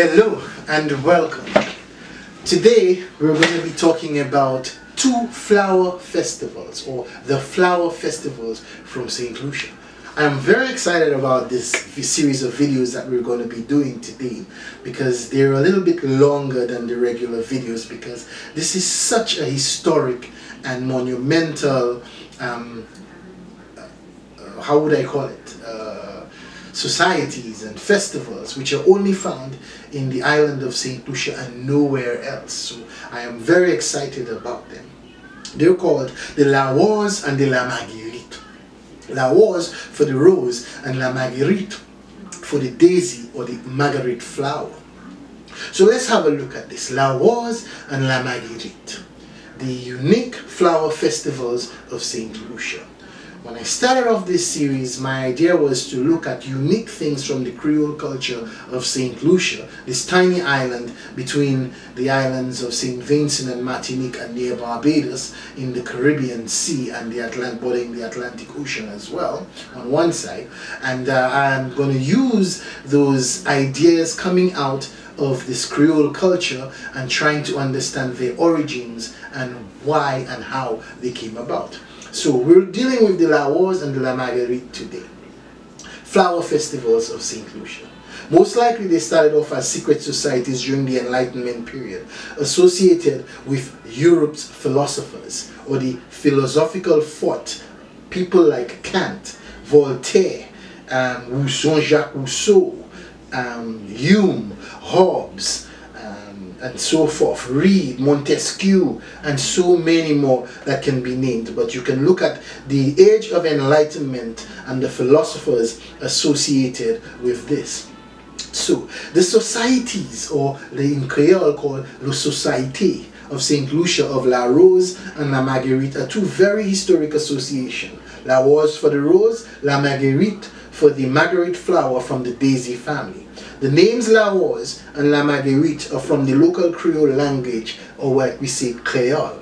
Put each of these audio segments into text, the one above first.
Hello and welcome. Today we're going to be talking about two flower festivals or the flower festivals from St. Lucia. I'm very excited about this series of videos that we're going to be doing today because they're a little bit longer than the regular videos because this is such a historic and monumental um, uh, how would I call it? Uh, societies and festivals which are only found in the island of St. Lucia and nowhere else. So I am very excited about them. They're called the La Rose and the La Marguerite. La Rose for the rose and La Marguerite for the daisy or the marguerite flower. So let's have a look at this. La Rose and La Marguerite, the unique flower festivals of St. Lucia. When I started off this series, my idea was to look at unique things from the Creole culture of St. Lucia, this tiny island between the islands of St. Vincent and Martinique and near Barbados in the Caribbean Sea and the Atlantic, bordering the Atlantic Ocean as well on one side. And uh, I'm going to use those ideas coming out of this Creole culture and trying to understand their origins and why and how they came about. So we're dealing with the La Rose and the La Marguerite today. Flower festivals of St. Lucia. Most likely they started off as secret societies during the Enlightenment period, associated with Europe's philosophers or the philosophical thought, people like Kant, Voltaire, um, Jean-Jacques Rousseau, um, Hume, Hobbes, and so forth, Reid, Montesquieu, and so many more that can be named. But you can look at the age of enlightenment and the philosophers associated with this. So, the societies, or the in Creole called the Société of St. Lucia of La Rose and La Marguerite are two very historic associations. La Rose for the rose, La Marguerite for the marguerite flower from the daisy family. The names La Rose and La Marguerite are from the local Creole language, or what we say Creole.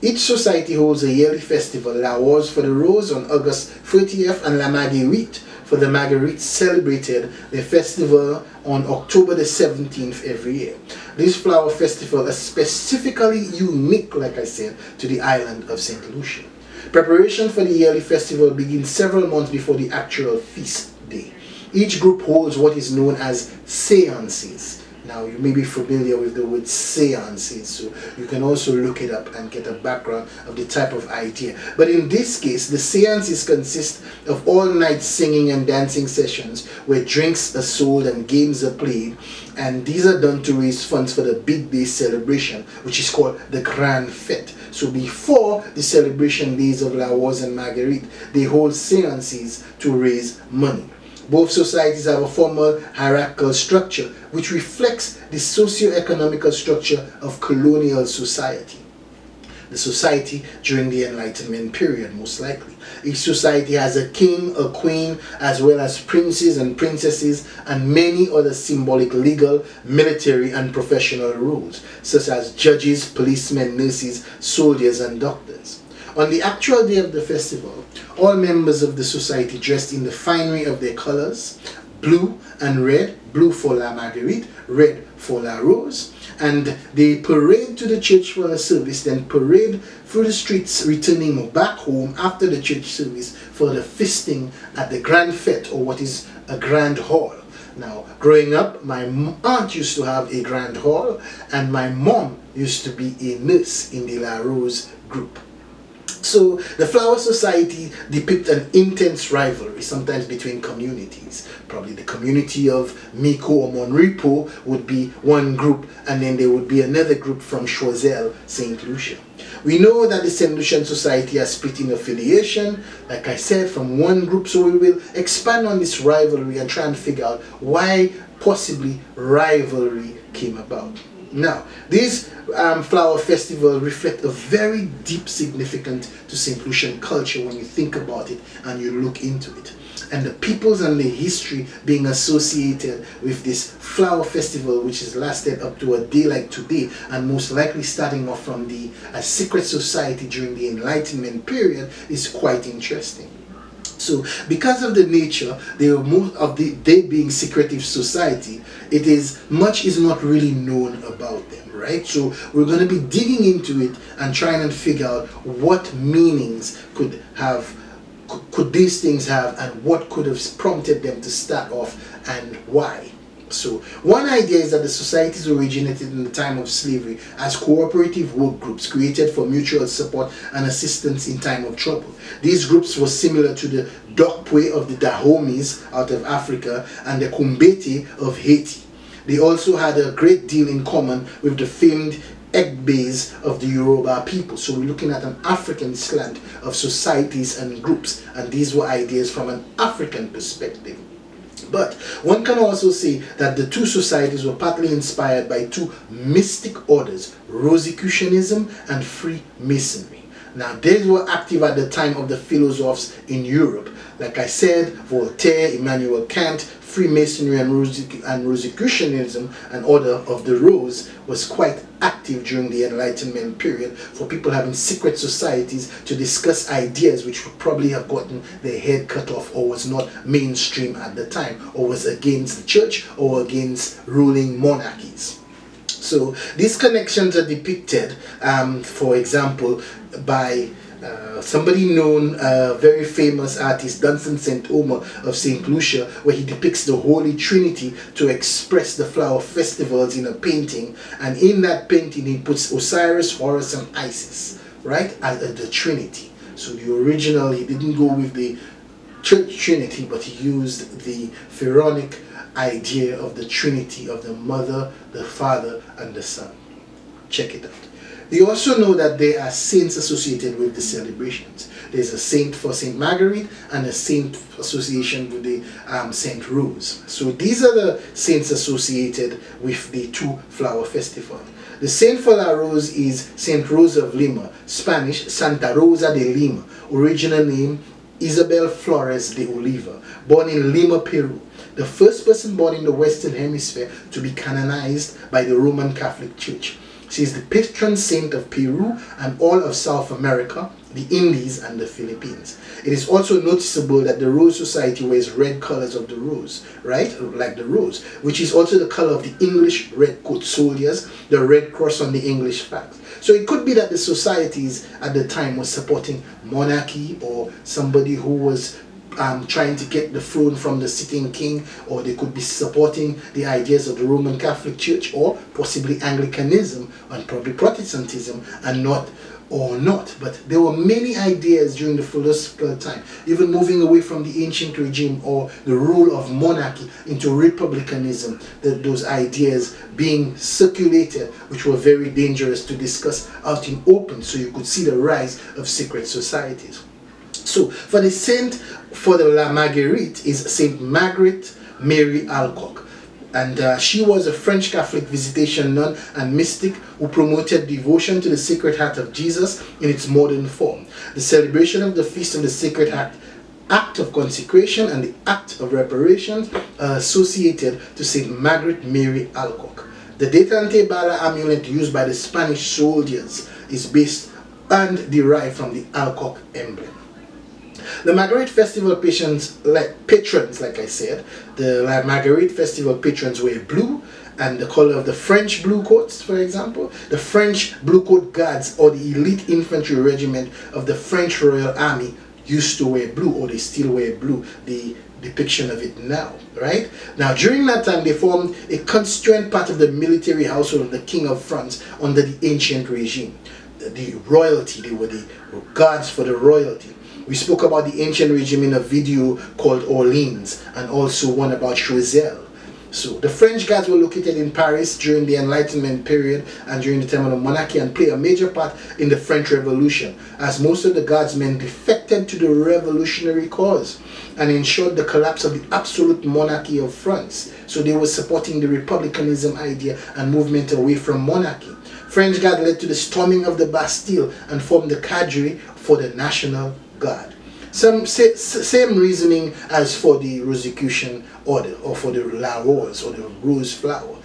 Each society holds a yearly festival, La Rose for the Rose on August 30th and La Marguerite for the Marguerite celebrated the festival on October the 17th every year. This flower festival is specifically unique, like I said, to the island of St. Lucia. Preparation for the yearly festival begins several months before the actual feast day. Each group holds what is known as seances. Now, you may be familiar with the word seances, so uh, you can also look it up and get a background of the type of idea. But in this case, the seances consist of all night singing and dancing sessions where drinks are sold and games are played. And these are done to raise funds for the big day celebration, which is called the Grand Fete. So before the celebration days of La Rose and Marguerite, they hold seances to raise money. Both societies have a formal hierarchical structure which reflects the socio-economical structure of colonial society. The society during the Enlightenment period, most likely. Each society has a king, a queen, as well as princes and princesses, and many other symbolic legal, military, and professional roles, such as judges, policemen, nurses, soldiers, and doctors. On the actual day of the festival, all members of the society dressed in the finery of their colors, blue and red, blue for La Marguerite, red for La Rose, and they parade to the church for a service, then parade through the streets returning back home after the church service for the feasting at the Grand Fete, or what is a grand hall. Now, growing up, my aunt used to have a grand hall, and my mom used to be a nurse in the La Rose group. So the Flower Society depicts an intense rivalry, sometimes between communities. Probably the community of Micoud or Mon Repos would be one group, and then there would be another group from Choiseul, St. Lucia. We know that the St. Lucian Society has split in affiliation, like I said, from one group, so we will expand on this rivalry and try and figure out why possibly rivalry came about. Now, these um, flower festival reflect a very deep significance to St. Lucian culture when you think about it and you look into it. And the peoples and the history being associated with this flower festival, which has lasted up to a day like today, and most likely starting off from the uh, secret society during the Enlightenment period, is quite interesting. So, because of the nature, most of the they being secretive society, it is much is not really known about them, right? So, we're going to be digging into it and trying to figure out what meanings could have could these things have and what could have prompted them to start off and why. So one idea is that the societies originated in the time of slavery as cooperative work groups created for mutual support and assistance in time of trouble. These groups were similar to the Dokpwe of the Dahomies out of Africa and the Kumbete of Haiti. They also had a great deal in common with the famed Egbes of the Yoruba people. So we're looking at an African slant of societies and groups and these were ideas from an African perspective. But one can also say that the two societies were partly inspired by two mystic orders, Rosicrucianism and Freemasonry. Now, these were active at the time of the philosophers in Europe. Like I said, Voltaire, Immanuel Kant, Freemasonry and, and Rosicrucianism, an order of the rose, was quite active during the Enlightenment period for people having secret societies to discuss ideas which would probably have gotten their head cut off or was not mainstream at the time or was against the church or against ruling monarchies. So these connections are depicted, um, for example, by uh, somebody known, uh, very famous artist, Dunstan St. Omer of St. Lucia, where he depicts the Holy Trinity to express the flower festivals in a painting. And in that painting, he puts Osiris, Horus, and Isis, right, as uh, the Trinity. So the original, he didn't go with the church Trinity, but he used the pharaonic idea of the Trinity of the Mother, the Father, and the Son. Check it out. They also know that there are saints associated with the celebrations. There's a saint for Saint Marguerite and a saint association with the um, Saint Rose. So these are the saints associated with the two flower festival. The saint for La Rose is Saint Rosa of Lima, Spanish Santa Rosa de Lima, original name Isabel Flores de Oliva, born in Lima, Peru the first person born in the Western Hemisphere to be canonized by the Roman Catholic Church. She is the patron saint of Peru and all of South America, the Indies and the Philippines. It is also noticeable that the Rose Society wears red colors of the rose, right? Like the rose, which is also the color of the English Red Coat Soldiers, the Red Cross on the English flag. So it could be that the societies at the time was supporting monarchy or somebody who was um, trying to get the throne from the sitting king, or they could be supporting the ideas of the Roman Catholic Church, or possibly Anglicanism and probably Protestantism, and not or not. But there were many ideas during the philosophical time, even moving away from the ancient regime or the rule of monarchy into republicanism, that those ideas being circulated, which were very dangerous to discuss out in open, so you could see the rise of secret societies. So for the saint for the La Marguerite is Saint Margaret Mary Alacoque. And uh, she was a French Catholic visitation nun and mystic who promoted devotion to the Sacred Heart of Jesus in its modern form. The celebration of the Feast of the Sacred Heart act of consecration and the act of reparation are associated to St. Margaret Mary Alacoque. The Detente Bala amulet used by the Spanish soldiers is based and derived from the Alacoque emblem. The Marguerite Festival patrons, like patrons, like I said, the like Marguerite Festival patrons wear blue and the color of the French blue coats, for example. The French blue coat guards or the elite infantry regiment of the French Royal Army used to wear blue or they still wear blue. The depiction of it now, right? Now, during that time, they formed a constituent part of the military household of the King of France under the ancient regime. The, the royalty, they were the guards for the royalty. We spoke about the ancient regime in a video called Orleans and also one about Choiseul. So the French guards were located in Paris during the Enlightenment period and during the time of the monarchy and play a major part in the French Revolution as most of the guardsmen defected to the revolutionary cause and ensured the collapse of the absolute monarchy of France. So they were supporting the republicanism idea and movement away from monarchy. French guard led to the storming of the Bastille and formed the cadre for the National Guard. Some same reasoning as for the Rosicrucian order or for the La Rose or the rose flower.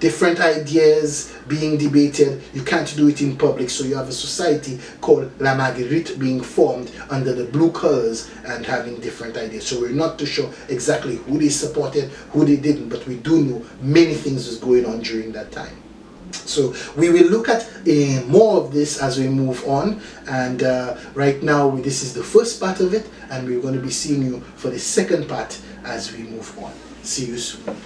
different ideas being debated. You can't do it in public, so you have a society called La Marguerite being formed under the blue colors and having different ideas. So we're not too sure exactly who they supported, who they didn't, but we do know many things was going on during that time. So we will look at uh, more of this as we move on and uh, right now this is the first part of it and we're going to be seeing you for the second part as we move on. See you soon.